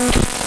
you